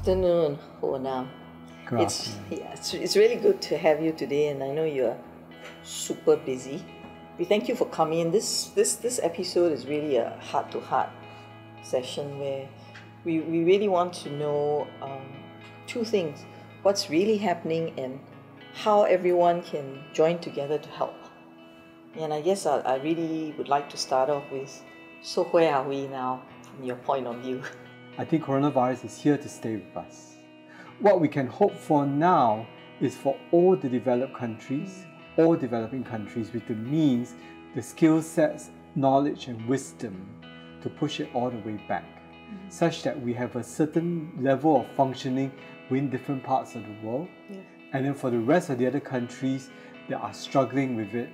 Afternoon, Hoe Nam. Good It's afternoon. yeah, it's, it's really good to have you today, and I know you're super busy. We thank you for coming in. This this this episode is really a heart to heart session where we, we really want to know um, two things: what's really happening and how everyone can join together to help. And I guess I, I really would like to start off with so where are we now from your point of view? I think coronavirus is here to stay with us. What we can hope for now is for all the developed countries, all developing countries with the means, the skill sets, knowledge, and wisdom to push it all the way back, mm-hmm. such that we have a certain level of functioning within different parts of the world. And then for the rest of the other countries that are struggling with it,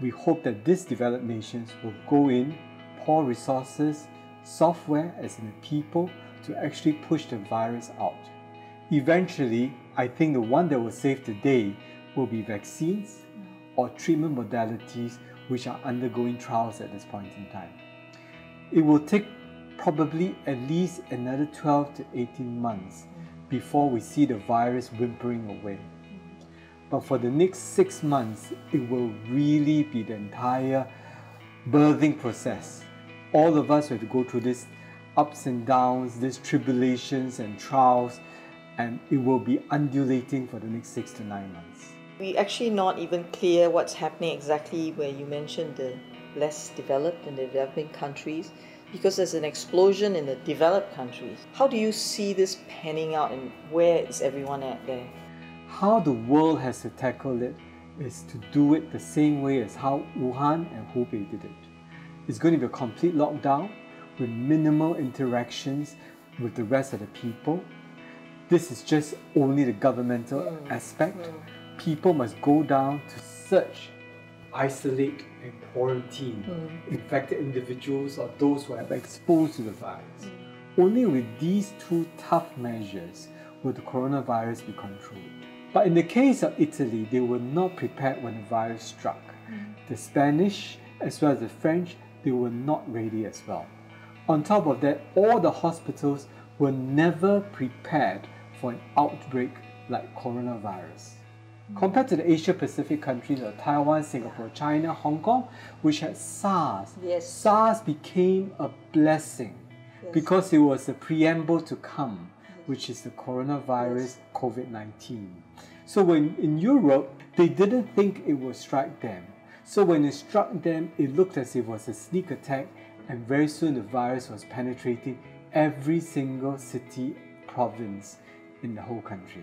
we hope that these developed nations will go in, pour resources, software, as in the people, to actually push the virus out. Eventually, I think the one that will save the day will be vaccines or treatment modalities which are undergoing trials at this point in time. It will take probably at least another 12 to 18 months before we see the virus whimpering away. But for the next six months, it will really be the entire birthing process. All of us have to go through this ups and downs, these tribulations and trials, and it will be undulating for the next six to nine months. We actually not even clear what's happening exactly where you mentioned the less developed and developing countries because there's an explosion in the developed countries. How do you see this panning out and where is everyone at there? How the world has to tackle it is to do it the same way as how Wuhan and Hubei did it. It's going to be a complete lockdown with minimal interactions with the rest of the people. This is just only the governmental mm. aspect. Mm. People must go down to search, isolate, and quarantine mm. infected individuals or those who have exposed to the virus. Only with these two tough measures will the coronavirus be controlled. But in the case of Italy, they were not prepared when the virus struck. The Spanish, as well as the French, they were not ready as well. On top of that, all the hospitals were never prepared for an outbreak like coronavirus. Compared to the Asia Pacific countries of Taiwan, Singapore, China, Hong Kong, which had SARS, Yes. SARS became a blessing because it was a preamble to come, which is the coronavirus COVID 19. So when in Europe, they didn't think it would strike them. So when it struck them, it looked as if it was a sneak attack, and very soon the virus was penetrating every single city, province in the whole country.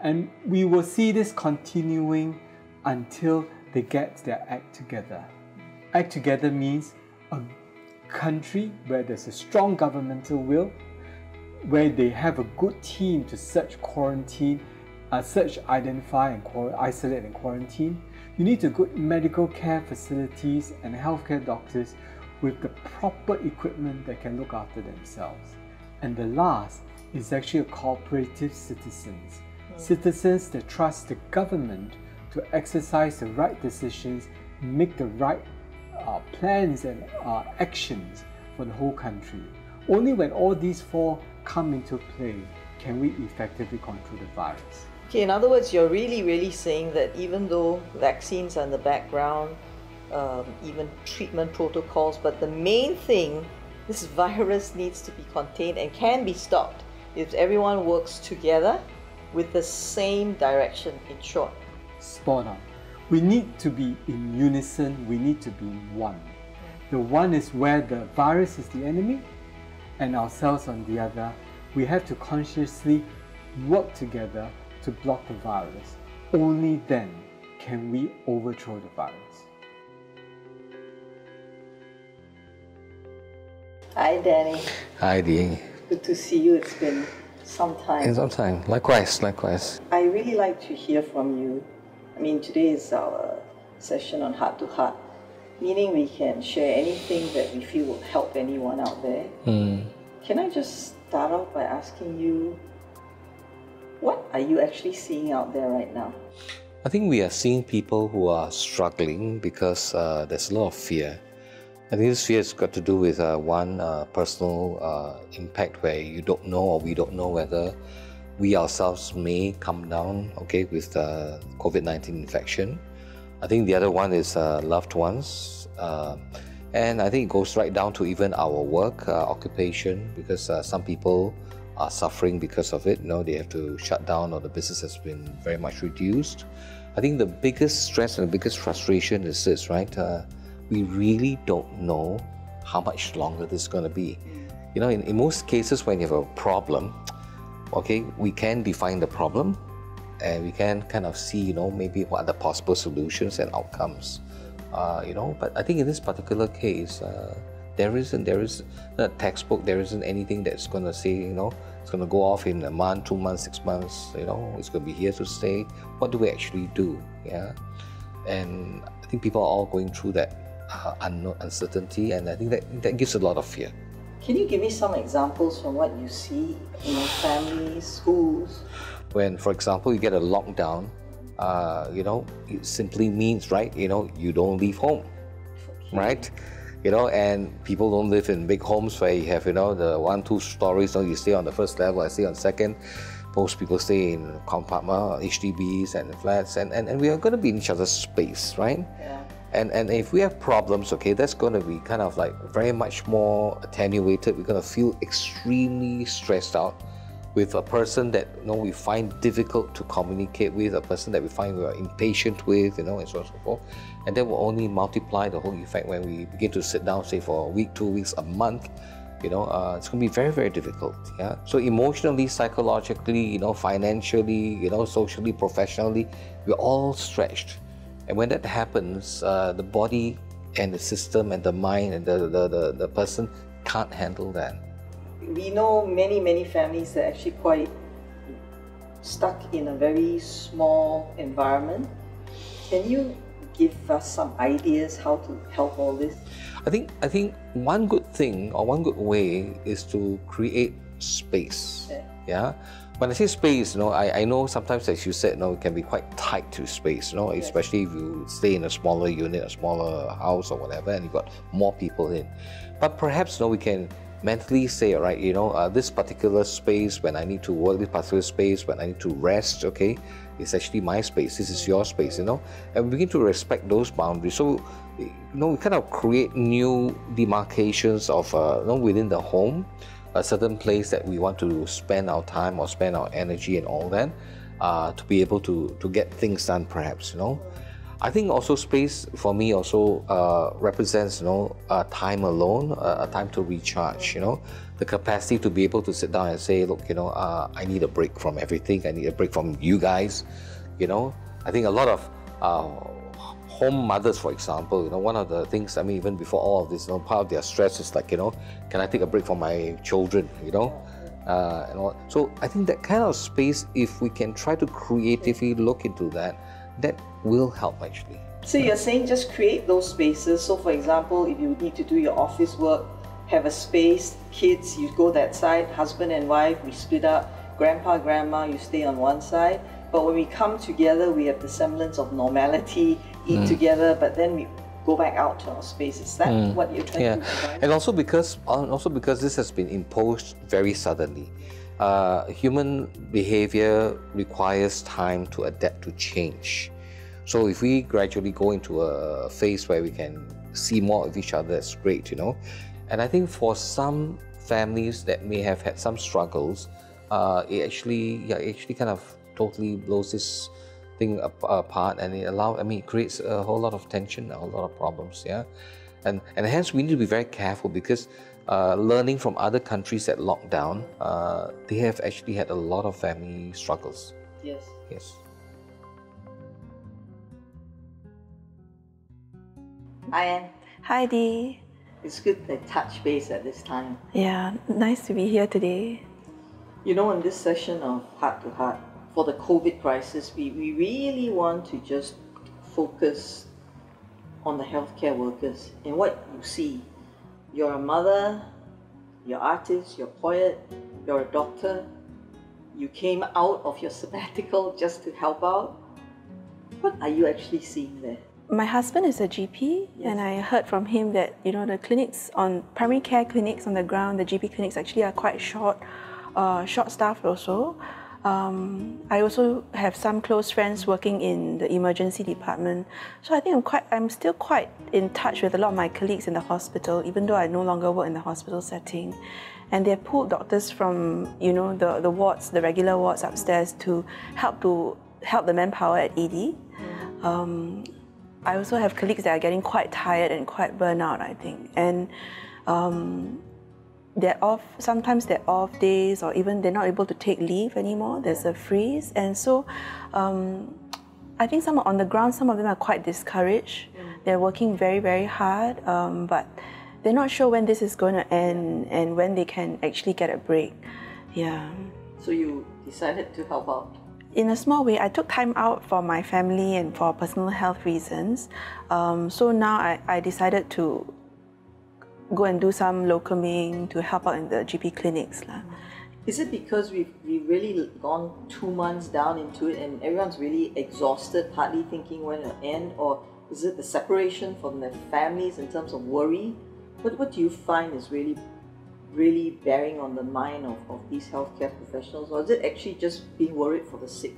And we will see this continuing until they get their act together. Act together means a country where there's a strong governmental will, where they have a good team to search quarantine, uh, search, identify, and isolate and quarantine. You need a good medical care facilities and healthcare doctors with the proper equipment that can look after themselves. And the last is actually a cooperative citizens. Citizens that trust the government to exercise the right decisions, make the right uh, plans and uh, actions for the whole country. Only when all these four come into play can we effectively control the virus. Okay, in other words, you're really, really saying that even though vaccines are in the background, um, even treatment protocols, but the main thing, this virus needs to be contained and can be stopped if everyone works together with the same direction, in short. Spot on. We need to be in unison, we need to be one. The one is where the virus is the enemy, and ourselves on the other. We have to consciously work together to block the virus. Only then can we overthrow the virus. Hi, Danny. Hi, Dee. Good to see you. It's been some time. In some time. Likewise, likewise. I really like to hear from you. I mean, today is our session on heart to heart, meaning we can share anything that we feel will help anyone out there. Can I just start off by asking you, what are you actually seeing out there right now? I think we are seeing people who are struggling because uh, there's a lot of fear. I think this fear has got to do with uh, one uh, personal uh, impact where you don't know or we don't know whether we ourselves may come down okay with the COVID 19 infection. I think the other one is uh, loved ones. Uh, and I think it goes right down to even our work, uh, occupation, because some people are suffering because of it. You know, they have to shut down or the business has been very much reduced. I think the biggest stress and the biggest frustration is this, right? We really don't know how much longer this is going to be. You know, in, in most cases, when you have a problem, okay, we can define the problem and we can kind of see, you know, maybe what are the possible solutions and outcomes. Uh, you know, but I think in this particular case, uh, there isn't, there is a textbook, there isn't anything that's going to say, you know, it's going to go off in a month, two months, six months, you know, it's going to be here to stay. What do we actually do? Yeah. And I think people are all going through that uh, unknown uncertainty, and I think that that gives a lot of fear. Can you give me some examples from what you see in your families, schools? When, for example, you get a lockdown, uh, you know, it simply means, right, you know, you don't leave home, okay. right? You know, and people don't live in big homes where you have, you know, the one, two stories, so you stay on the first level, I stay on second. Most people stay in compartment, HDBs and flats, and, and, and we are going to be in each other's space, right? Yeah. And, and if we have problems, okay, that's going to be kind of like very much more attenuated. We're going to feel extremely stressed out with a person that you know we find difficult to communicate with, a person that we find we are impatient with, you know, and so on and so forth. And that will only multiply the whole effect when we begin to sit down, say for a week, two weeks, a month. You know, uh, it's going to be very, very difficult. Yeah. So emotionally, psychologically, you know, financially, you know, socially, professionally, we're all stretched. And when that happens, uh, the body and the system and the mind and the, the, the, the person can't handle that. We know many, many families that are actually quite stuck in a very small environment. Can you give us some ideas how to help all this? I think I think one good thing or one good way is to create space. Yeah. yeah? When I say space, you know, I, I know sometimes, as you said, you know, it can be quite tight to space, you know, yes. especially if you stay in a smaller unit, a smaller house or whatever, and you've got more people in. But perhaps, you know, we can mentally say, all right, you know, uh, this particular space when I need to work, this particular space when I need to rest, okay, it's actually my space, this is your space, you know, and we begin to respect those boundaries. So, you know, we kind of create new demarcations of, uh, you know, within the home a certain place that we want to spend our time or spend our energy and all that uh, to be able to to get things done perhaps you know. I think also space for me also uh, represents you know time alone a, a, time to recharge you know. The capacity to be able to sit down and say look you know uh, I need a break from everything. I need a break from you guys you know. I think a lot of uh, home mothers, for example, you know, one of the things, I mean, even before all of this, you know, part of their stress is like, you know, can I take a break from my children, you know? Uh, and all. So I think that kind of space, if we can try to creatively look into that, that will help actually. So you're saying just create those spaces. So for example, if you need to do your office work, have a space, kids, you go that side, husband and wife, we split up, grandpa, grandma, you stay on one side. But when we come together, we have the semblance of normality eat mm. together, but then we go back out to our space. Is that mm. what you're trying yeah. to provide? And also because also because this has been imposed very suddenly. Uh, human behavior requires time to adapt to change. So if we gradually go into a phase where we can see more of each other, that's great, you know. And I think for some families that may have had some struggles, uh, it actually, yeah, it actually kind of totally blows this thing apart and it allow I mean it creates a whole lot of tension a whole lot of problems yeah and and hence we need to be very careful because uh, learning from other countries that locked down uh, they have actually had a lot of family struggles yes yes Hi Ann. Hi Dee. It's good to touch base at this time. Yeah, nice to be here today. You know, in this session of Heart to Heart, for the COVID crisis, we, we really want to just focus on the healthcare workers and what you see. You're a mother, you're artist, you're a poet, you're a doctor, you came out of your sabbatical just to help out. What are you actually seeing there? my husband is a GP, and I heard from him that you know the clinics on primary care clinics on the ground, the GP clinics actually are quite short, uh, short staffed also. Um, I also have some close friends working in the emergency department, so I think I'm quite, I'm still quite in touch with a lot of my colleagues in the hospital, even though I no longer work in the hospital setting. And they have pulled doctors from you know the the wards, the regular wards upstairs to help to help the manpower at ED. Um, I also have colleagues that are getting quite tired and quite burnout, I think. And um, they're off, sometimes they're off days or even they're not able to take leave anymore. There's a freeze. And so um, I think some on the ground, some of them are quite discouraged. They're working very, very hard, um, but they're not sure when this is going to end and when they can actually get a break. Yeah. So you decided to help out. in a small way, I took time out for my family and for personal health reasons. Um, so now I, I decided to go and do some locuming to help out in the GP clinics. lah. Is it because we've, we've really gone two months down into it and everyone's really exhausted, hardly thinking when it'll end? Or is it the separation from their families in terms of worry? What, what do you find is really, really bearing on the mind of, of these healthcare professionals? Or is it actually just being worried for the sick?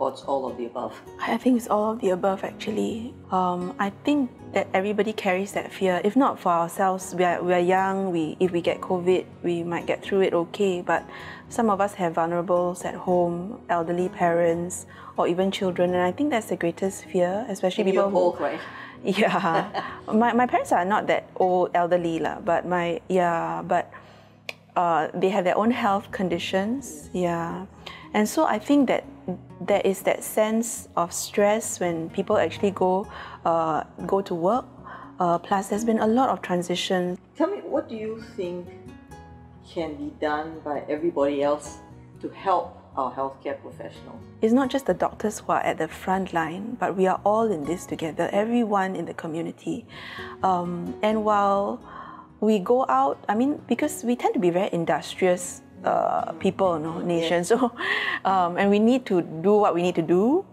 Or it's all of the above? I think it's all of the above actually. Um, I think that everybody carries that fear. If not for ourselves, we are, we are young, we, if we get COVID, we might get through it okay. But some of us have vulnerables at home, elderly parents, or even children. And I think that's the greatest fear, especially And people you're who. right? Yeah, my, my parents are not that old elderly lah, but my yeah, but uh, they have their own health conditions. Yeah, and so I think that there is that sense of stress when people actually go uh, go to work. Uh, plus, there's been a lot of transition. Tell me, what do you think can be done by everybody else to help our healthcare professionals? It's not just the doctors who are at the front line, but we are all in this together. Everyone in the community, um, and while we go out, I mean, because we tend to be very industrious uh, people, no nation. So, um, and we need to do what we need to do.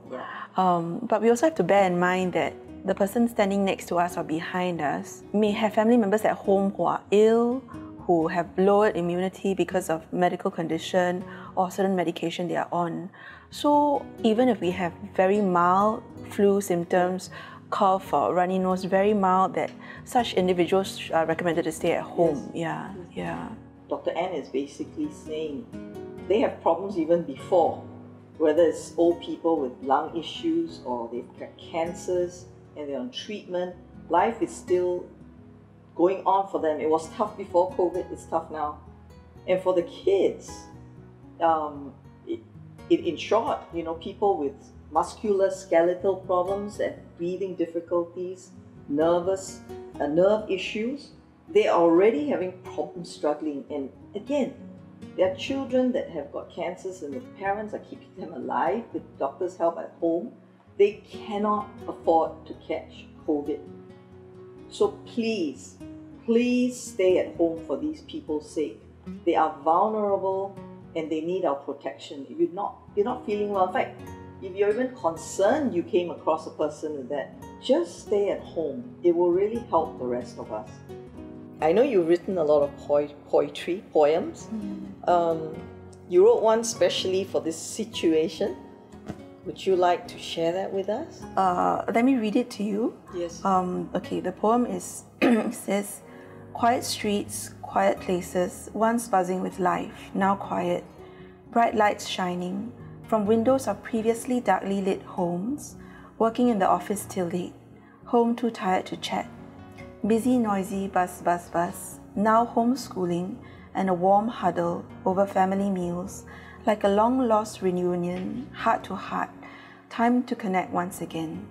Um, but we also have to bear in mind that the person standing next to us or behind us may have family members at home who are ill, who have lowered immunity because of medical condition or certain medication they are on. So even if we have very mild flu symptoms, cough or runny nose, very mild, that such individuals are recommended to stay at home. Yeah, yeah. Dr. Ann is basically saying they have problems even before, whether it's old people with lung issues or they've got cancers and they're on treatment. Life is still going on for them. It was tough before COVID, it's tough now. And for the kids, um, it, it, in short, you know, people with muscular skeletal problems and breathing difficulties, nervous, uh, nerve issues, they are already having problems struggling. And again, there are children that have got cancers and the parents are keeping them alive with doctors' help at home. They cannot afford to catch COVID. So please, please stay at home for these people's sake. They are vulnerable and they need our protection. If you're not you're not feeling well, in fact, if you're even concerned you came across a person with that, just stay at home. It will really help the rest of us. I know you've written a lot of poi- poetry, poems. Um, you wrote one specially for this situation. Would you like to share that with us? Uh, let me read it to you. Yes. Um, okay, the poem is says, "Quiet streets, quiet places, once buzzing with life, now quiet. Bright lights shining from windows of previously darkly lit homes. Working in the office till late, home too tired to chat. Busy, noisy, bus, bus, bus. Now homeschooling and a warm huddle over family meals, like a long lost reunion, heart to heart. Time to connect once again."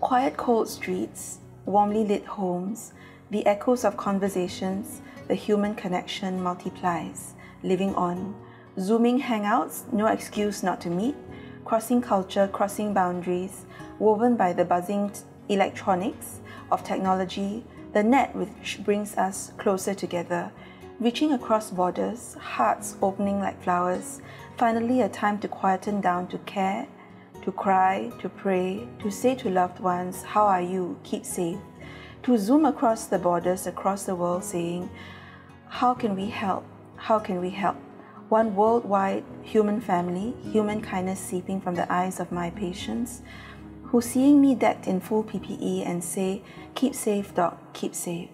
Quiet, cold streets, warmly lit homes, the echoes of conversations, the human connection multiplies, living on. Zooming hangouts, no excuse not to meet, crossing culture, crossing boundaries, woven by the buzzing electronics of technology, the net which brings us closer together, reaching across borders, hearts opening like flowers, finally a time to quieten down to care, to cry, to pray, to say to loved ones, How are you? Keep safe. To zoom across the borders, across the world, saying, How can we help? How can we help? One worldwide human family, human kindness seeping from the eyes of my patients, who seeing me decked in full PPE and say, Keep safe, doc, keep safe.